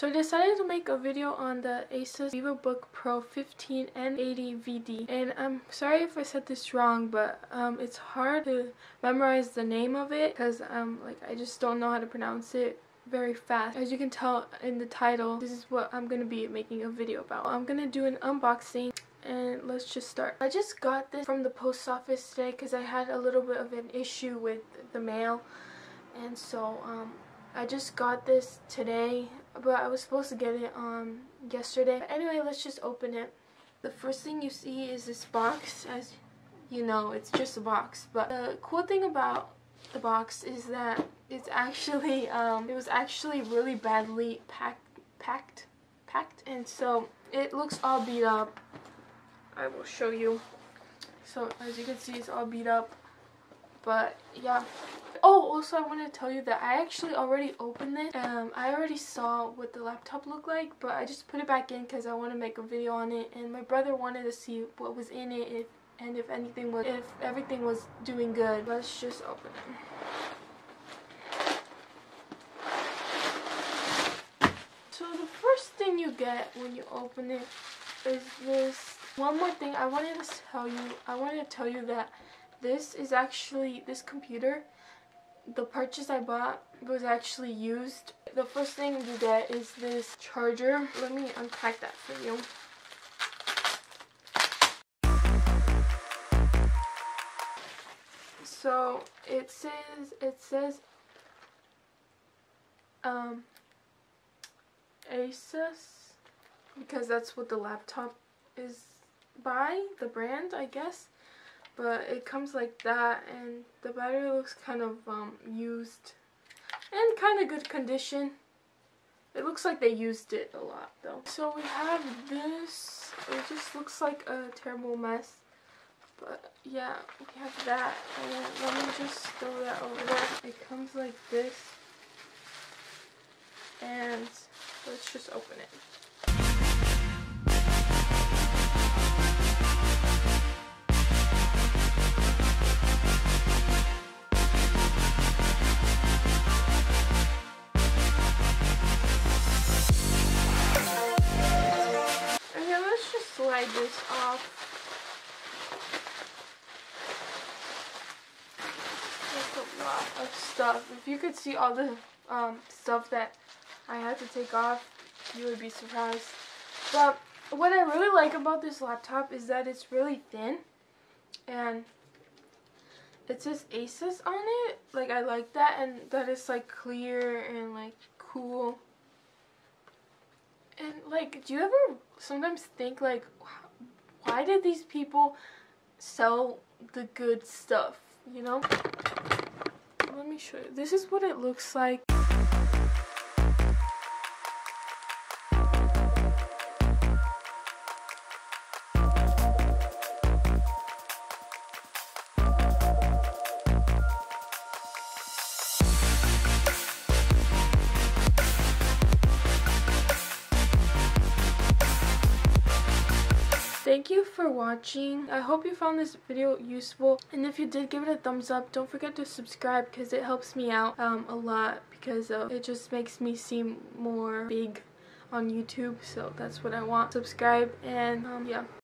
So I decided to make a video on the Asus VivoBook Pro 15 N80 VD. And I'm sorry if I said this wrong, but um, it's hard to memorize the name of it because um, like I just don't know how to pronounce it very fast. As you can tell in the title, this is what I'm going to be making a video about. I'm going to do an unboxing and let's just start. I just got this from the post office today because I had a little bit of an issue with the mail and so um, I just got this today but I was supposed to get it um yesterday. But anyway, let's just open it. The first thing you see is this box. As you know, it's just a box. But the cool thing about the box is that it's actually um it was actually really badly packed packed packed and so it looks all beat up. I will show you. So as you can see it's all beat up. But yeah, Oh, also I want to tell you that I actually already opened it. Um, I already saw what the laptop looked like, but I just put it back in because I want to make a video on it. And my brother wanted to see what was in it, if, and if anything was, if everything was doing good. Let's just open it. So the first thing you get when you open it is this. One more thing I wanted to tell you. I wanted to tell you that this is actually this computer the purchase I bought was actually used. The first thing you get is this charger. Let me unpack that for you. So it says it says um Asus because that's what the laptop is by the brand I guess but it comes like that and the battery looks kind of um, used and kind of good condition. It looks like they used it a lot though. So we have this. It just looks like a terrible mess but yeah we have that. And let me just throw that over there. It comes like this. And let's just open it slide this off. A lot of stuff. If you could see all the um, stuff that I had to take off, you would be surprised. But what I really like about this laptop is that it's really thin. And it says Asus on it. Like, I like that. And that it's, like, clear and, like, cool. And, like, do you ever sometimes think like, why did these people sell the good stuff, you know? Let me show you. This is what it looks like. Thank you for watching. I hope you found this video useful. And if you did, give it a thumbs up. Don't forget to subscribe because it helps me out um, a lot because uh, it just makes me seem more big on YouTube. So that's what I want. Subscribe and um, yeah.